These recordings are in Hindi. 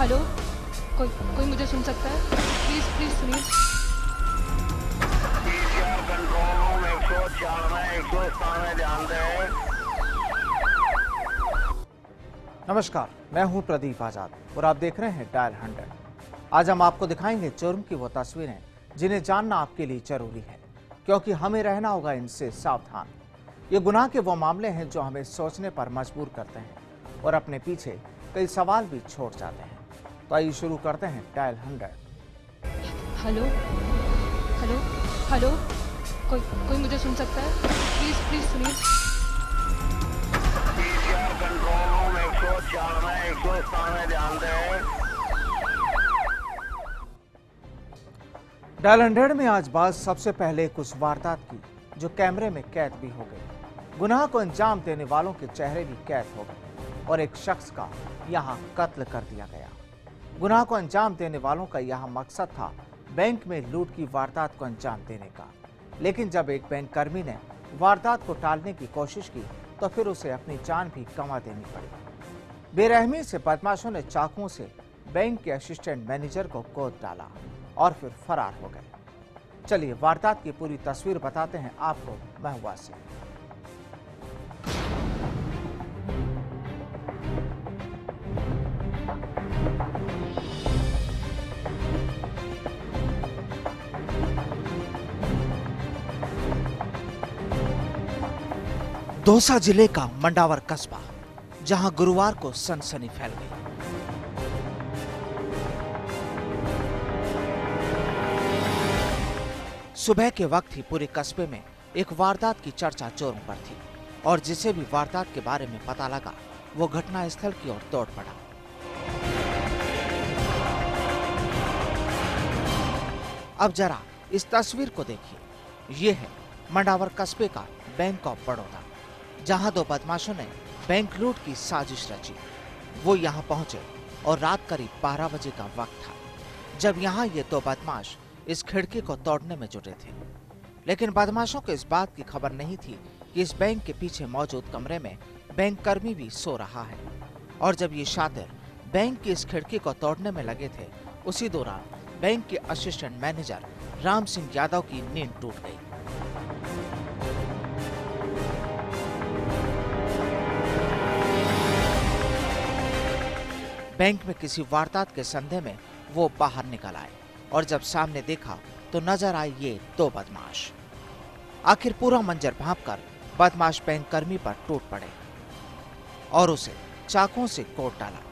हेलो? कोई कोई मुझे सुन सकता है? प्लीज़ प्लीज़ सुनिए। नमस्कार, मैं हूँ प्रदीप आज़ाद, और आप देख रहे हैं डायल हंड्रेड। आज हम आपको दिखाएँगे जुर्म की वो तस्वीरें, जिन्हें जानना आपके लिए ज़रूरी है, क्योंकि हमें रहना होगा इनसे सावधान। ये गुनाह के वो मामले हैं जो हमें सोचने पर मजबूर करते हैं, और अपने पीछे कई सवाल भी छोड़ जाते हैं। तो आइए शुरू करते हैं। Dial hundred hello hello hello कोई कोई मुझे सुन सकता है? प्लीज़ प्लीज़ सुनिए डायल हंड्रेड में आज बात सबसे पहले कुछ वारदात की जो कैमरे में कैद भी हो गई। गुनाह को अंजाम देने वालों के चेहरे भी कैद हो गए और एक शख्स का यहाँ कत्ल कर दिया गया। गुनाह को अंजाम देने वालों का यह मकसद था बैंक में लूट की वारदात को अंजाम देने का। लेकिन जब एक बैंक कर्मी ने वारदात को टालने की कोशिश की तो फिर उसे अपनी जान भी गंवा देनी पड़ी। बेरहमी से बदमाशों ने चाकुओं से बैंक के असिस्टेंट मैनेजर को गोद डाला और फिर फरार हो गए। चलिए, वारदात की पूरी तस्वीर बताते हैं आपको महुआ से दौसा ज़िले का मंडावर कस्बा, जहाँ गुरुवार को सनसनी फैल गई। सुबह के वक्त ही पूरे कस्बे में एक वारदात की चर्चा जोरों पर थी, और जिसे भी वारदात के बारे में पता लगा, वो घटना स्थल की ओर दौड़ पड़ा। अब जरा इस तस्वीर को देखिए। ये है मंडावर कस्बे का बैंक ऑफ़ बड़ौदा। जहाँ दो बदमाशों ने बैंक लूट की साजिश रची। वो यहाँ पहुँचे और रात करीब 12 बजे का वक्त था, जब यहाँ ये दो बदमाश इस खिड़की को तोड़ने में जुटे थे। लेकिन बदमाशों को इस बात की खबर नहीं थी कि इस बैंक के पीछे मौजूद कमरे में बैंक कर्मी भी सो रहा है। और जब ये शातिर बैंक की इस खिड़की को तोड़ने में लगे थे, उसी दौरान बैंक के असिस्टेंट मैनेजर राम सिंह यादव की नींद टूट गई। बैंक में किसी वारदात के संदेह में वो बाहर निकल आए और जब सामने देखा तो नज़र आए ये दो बदमाश। आखिर पूरा मंजर भाप कर बदमाश बैंक कर्मी पर टूट पड़े और उसे चाकों से कोट डाला,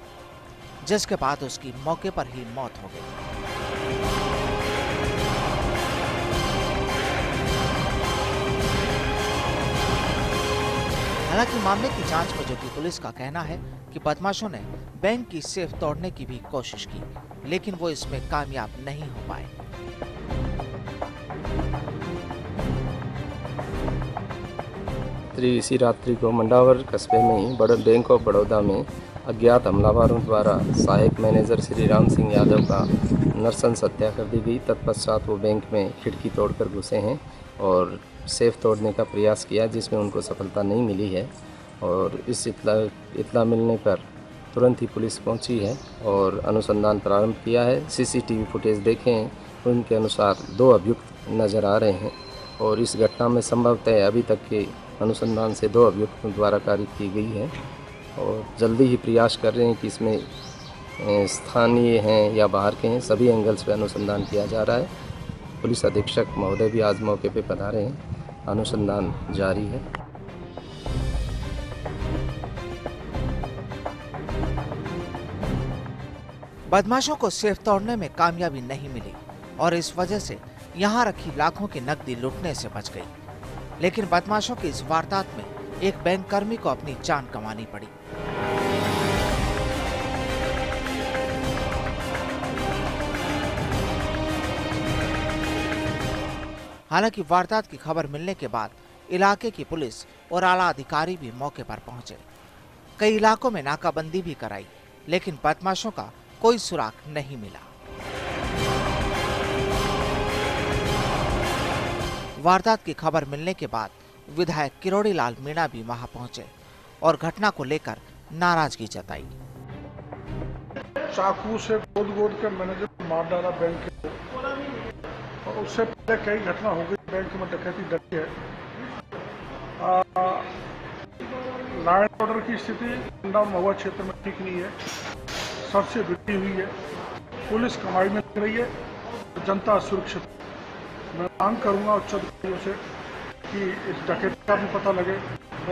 जिसके बाद उसकी मौके पर ही मौत हो गई। हालाँकि मामले की जाँच में जुटी पुलिस का कहना है कि बदमाशों ने बैंक की सेफ़ तोड़ने की भी कोशिश की, लेकिन वो इसमें कामयाब नहीं हो पाए। इसी रात्रि को मंडावर कस्बे में ही बड़, बैंक ऑफ़ बड़ौदा में अज्ञात हमलावरों द्वारा सहायक मैनेजर श्री राम सिंह यादव का नरसंस हत्या कर दी गई। तत्पश्चात वो बैंक में खिड़की तोड़कर घुसे हैं और सेफ़ तोड़ने का प्रयास किया जिसमें उनको सफलता नहीं मिली है और इस इतला इतला मिलने पर तुरंत ही पुलिस पहुँची है और अनुसंधान प्रारंभ किया है। सीसीटीवी फुटेज देखे हैं उनके अनुसार दो अभियुक्त नज़र आ रहे हैं और इस घटना में संभवतः अभी तक के अनुसंधान से दो अभियुक्तों द्वारा कार्य की गई है और जल्दी ही प्रयास कर रहे हैं कि इसमें स्थानीय हैं या बाहर के हैं। सभी एंगल्स पर अनुसंधान किया जा रहा है। पुलिस अधीक्षक महोदय भी आज मौके पे पधारे हैं। अनुसंधान जारी है। बदमाशों को सेफ़ तोड़ने में कामयाबी नहीं मिली और इस वजह से यहाँ रखी लाखों की नकदी लुटने से बच गई। लेकिन बदमाशों की इस वारदात में एक बैंक कर्मी को अपनी जान कमानी पड़ी। हालाँकि वारदात की खबर मिलने के बाद इलाके की पुलिस और आला अधिकारी भी मौके पर पहुँचे। कई इलाकों में नाकाबंदी भी कराई, लेकिन बदमाशों का कोई सुराग नहीं मिला। वारदात की खबर मिलने के बाद विधायक किरोड़ी लाल मीणा भी वहाँ पहुँचे और घटना को लेकर नाराज़गी जताई। चाकू से गोद गोद के मैनेजर मार डाला बैंक के उससे पहले कई घटना हो गई, बैंक में डकैती डटी है। लॉ एंड ऑर्डर की स्थिति डंडा महुआ क्षेत्र में ठीक नहीं है, सबसे बिगड़ी हुई है। पुलिस कमाई में लग रही है, जनता सुरक्षित मैं मांग करूँगा उच्च अधिकारियों से कि इस डकैती का भी पता लगे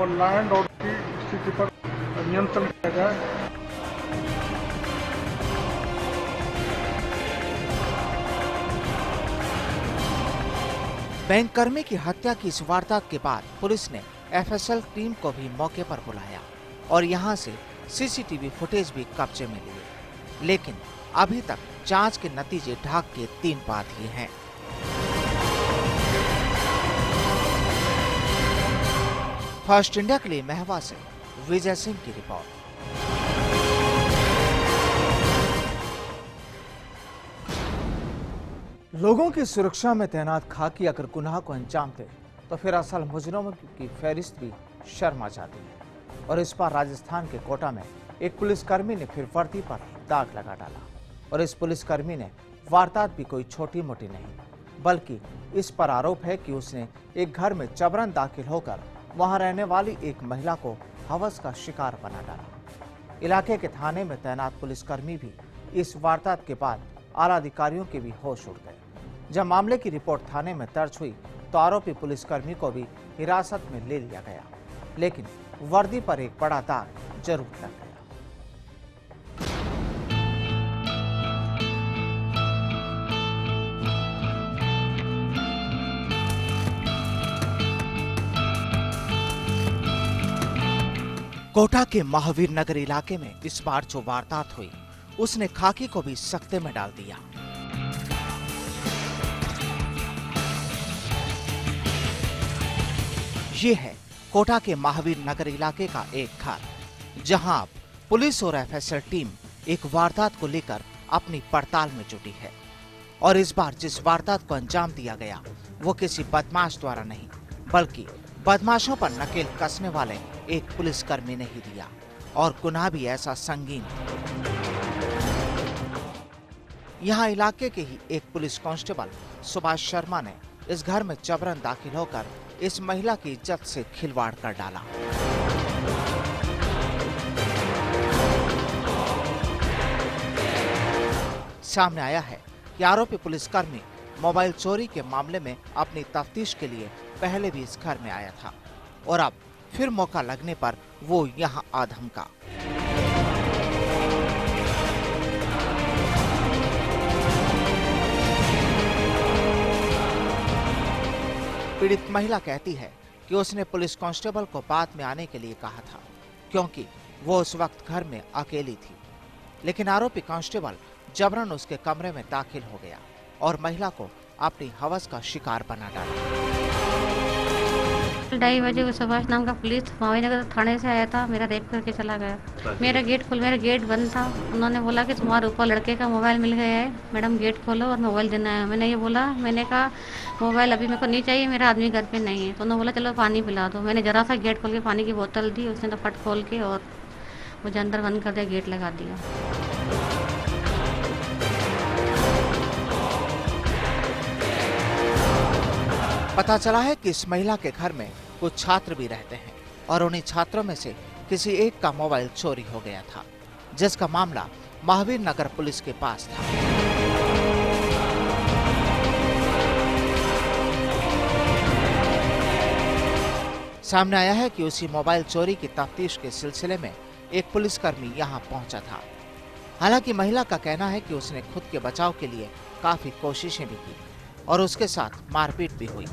और लॉ एंड ऑर्डर की स्थिति पर नियंत्रण किया जाए। बैंक कर्मी की हत्या की इस वारदात के बाद पुलिस ने एफएसएल टीम को भी मौके पर बुलाया और यहाँ से सीसीटीवी फुटेज भी कब्जे में लिए। लेकिन अभी तक जाँच के नतीजे ढाक के तीन बात ही हैं। फ़र्स्ट इंडिया के लिए महवा से विजय सिंह की रिपोर्ट। लोगों की सुरक्षा में तैनात खाकी अगर गुनाह को अंजाम दे तो फिर असल मुजरमों की फहरिस्त भी शर्मा जाती है। और इस बार राजस्थान के कोटा में एक पुलिसकर्मी ने फिर वर्दी पर दाग लगा डाला। और इस पुलिसकर्मी ने वारदात भी कोई छोटी मोटी नहीं, बल्कि इस पर आरोप है कि उसने एक घर में जबरन दाखिल होकर वहाँ रहने वाली एक महिला को हवस का शिकार बना डाला। इलाके के थाने में तैनात पुलिसकर्मी भी इस वारदात के बाद आला अधिकारियों के भी होश उड़ गए। जब मामले की रिपोर्ट थाने में दर्ज हुई तो आरोपी पुलिसकर्मी को भी हिरासत में ले लिया गया। लेकिन वर्दी पर एक बड़ा दाग ज़रूर लग गया। कोटा के महावीर नगर इलाके में इस बार जो वारदात हुई, उसने खाकी को भी सख्ते में डाल दिया। ये है कोटा के महावीर नगर इलाके का एक घर, जहाँ पुलिस और एफएसएल टीम एक वारदात को लेकर अपनी पड़ताल में जुटी है। और इस बार जिस वारदात को अंजाम दिया गया, वो किसी बदमाश द्वारा नहीं, बल्कि बदमाशों पर नकेल कसने वाले एक पुलिसकर्मी ने ही दिया, और गुनाह भी ऐसा संगीन यहाँ इलाके के ही एक पुलिस कांस्टेबल सुभाष शर्मा ने इस घर में जबरन दाखिल होकर इस महिला की इज़्ज़त से खिलवाड़ कर डाला। सामने आया है कि आरोपी पुलिसकर्मी मोबाइल चोरी के मामले में अपनी तफ्तीश के लिए पहले भी इस घर में आया था और अब फिर मौका लगने पर वो यहाँ आधम का पीड़ित महिला कहती है कि उसने पुलिस कांस्टेबल को बाद में आने के लिए कहा था, क्योंकि वो उस वक्त घर में अकेली थी। लेकिन आरोपी कांस्टेबल जबरन उसके कमरे में दाखिल हो गया और महिला को अपनी हवस का शिकार बना डाला। ढाई बजे वो सुभाष नाम का पुलिस मावी नगर थाने से आया था मेरा रेप करके चला गया। मेरा गेट खोल मेरा गेट बंद था। उन्होंने बोला कि तुम्हारे ऊपर लड़के का मोबाइल मिल गया है। मैडम गेट खोलो और मोबाइल देना है मैंने ये बोला मैंने कहा मोबाइल अभी मेरे को नहीं चाहिए मेरा आदमी घर पर नहीं है। तो उन्होंने बोला चलो पानी पिला दो। मैंने जरा सा गेट खोल के पानी की बोतल दी उसने तो फट खोल के और मुझे अंदर बंद कर दिया गेट लगा दिया। पता चला है कि इस महिला के घर में कुछ छात्र भी रहते हैं और उन्हीं छात्रों में से किसी एक का मोबाइल चोरी हो गया था, जिसका मामला महावीर नगर पुलिस के पास था। सामने आया है कि उसी मोबाइल चोरी की तफ्तीश के सिलसिले में एक पुलिसकर्मी यहाँ पहुँचा था। हालाँकि महिला का कहना है कि उसने खुद के बचाव के लिए काफ़ी कोशिशें भी की। और उसके साथ मारपीट भी हुई।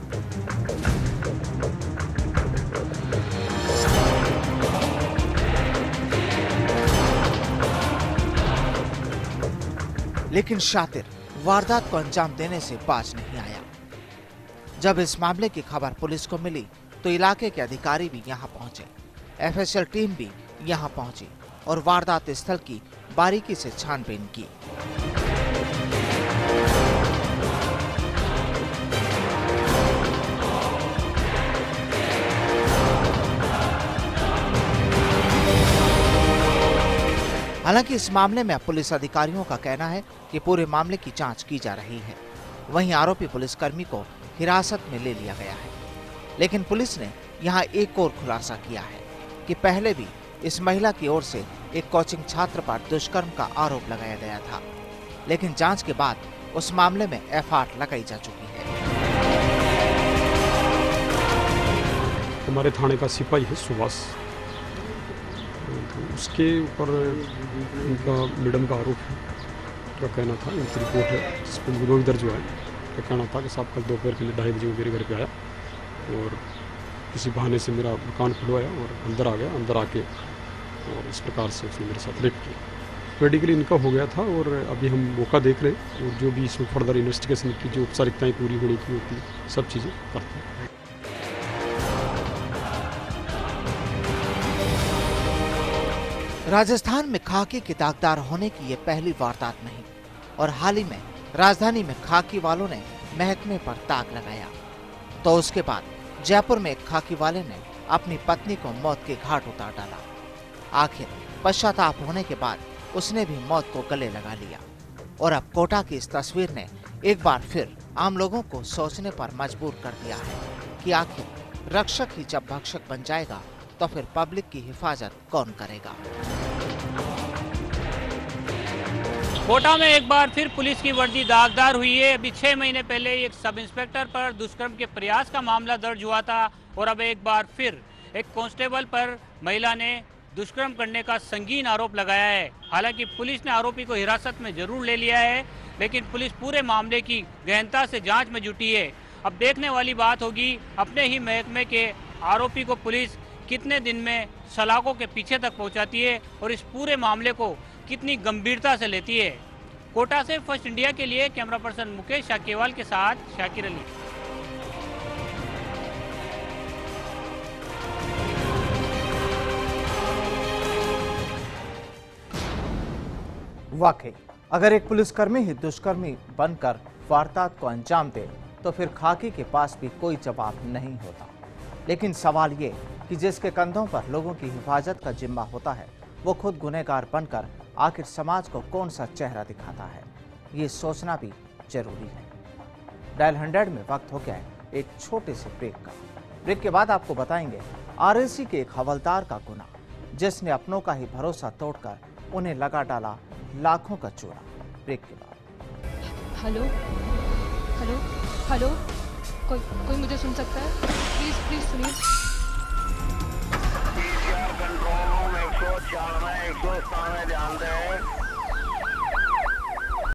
लेकिन शातिर वारदात को अंजाम देने से बाज नहीं आया। जब इस मामले की खबर पुलिस को मिली तो इलाके के अधिकारी भी यहाँ पहुँचे। एफएसएल टीम भी यहाँ पहुँची और वारदात स्थल की बारीकी से छानबीन की। हालाँकि इस मामले में पुलिस अधिकारियों का कहना है कि पूरे मामले की जाँच की जा रही है। वहीं आरोपी पुलिसकर्मी को हिरासत में ले लिया गया है। लेकिन पुलिस ने यहाँ एक और खुलासा किया है कि पहले भी इस महिला की ओर से एक कोचिंग छात्र पर दुष्कर्म का आरोप लगाया गया था। लेकिन जाँच के बाद उस मामले में एफआईआर लगाई जा चुकी है। हमारे थाने का सिपाही है सुभाष। उसके ऊपर उनका मैडम का आरोप है। कहना था उनकी रिपोर्ट है, जिस पर विरोध दर्ज हुआ है का कहना था कि साहब कल दोपहर के लिए ढाई बजे मेरे घर पे आया और किसी बहाने से मेरा मकान खुलवाया और अंदर आ गया, अंदर आके और इस प्रकार से उसने मेरे साथ रेप किया। मेडिकली इनका हो गया था और अभी हम मौका देख रहे हैं और जो भी इसमें फर्दर इन्वेस्टिगेशन की जो औपचारिकताएँ पूरी होने की होती सब चीज़ें करते हैं। राजस्थान में खाकी के दागदार होने की ये पहली वारदात नहीं, और हाल ही में राजधानी में खाकी वालों ने महकमे पर ताक लगाया। तो उसके बाद जयपुर में एक खाकी वाले ने अपनी पत्नी को मौत के घाट उतार डाला। आखिर पश्चाताप होने के बाद उसने भी मौत को गले लगा लिया, और अब कोटा की इस तस्वीर ने एक बार फिर आम लोगों को सोचने पर मजबूर कर दिया है कि आखिर रक्षक ही जब भक्षक बन जाएगा तो फिर पब्लिक की हिफाजत कौन करेगा? कोटा में एक बार फिर पुलिस की वर्दी दागदार हुई है। अभी छह महीने पहले एक सब इंस्पेक्टर पर दुष्कर्म के प्रयास का मामला दर्ज हुआ था और अब एक बार फिर एक कांस्टेबल पर महिला ने दुष्कर्म करने का संगीन आरोप लगाया है। हालाँकि पुलिस ने आरोपी को हिरासत में ज़रूर ले लिया है, लेकिन पुलिस पूरे मामले की गहनता से जाँच में जुटी है। अब देखने वाली बात होगी, अपने ही महकमे के आरोपी को पुलिस कितने दिन में सलाखों के पीछे तक पहुंचाती है और इस पूरे मामले को कितनी गंभीरता से लेती है? कोटा से फ़र्स्ट इंडिया के लिए कैमरा पर्सन मुकेश शाकेवाल के साथ शाकिर अली। वाकई, अगर एक पुलिसकर्मी ही दुष्कर्मी बनकर वारदात को अंजाम दे तो फिर खाकी के पास भी कोई जवाब नहीं होता। लेकिन सवाल ये कि जिसके कंधों पर लोगों की हिफाजत का जिम्मा होता है, वो खुद गुनहगार बनकर आखिर समाज को कौन सा चेहरा दिखाता है? ये सोचना भी ज़रूरी है। डायल हंड्रेड में वक्त हो गया है एक छोटे से ब्रेक का। ब्रेक के बाद आपको बताएँगे, आरएसी के एक हवलदार का गुना जिसने अपनों का ही भरोसा तोड़कर उन्हें लगा डाला, लाखों का चूड़ा ब्रेक के बाद। हेलो? हेलो? हेलो? कोई कोई मुझे सुन सकता है? प्लीज़ प्लीज़ सुनिए। कंट्रोल रूम एक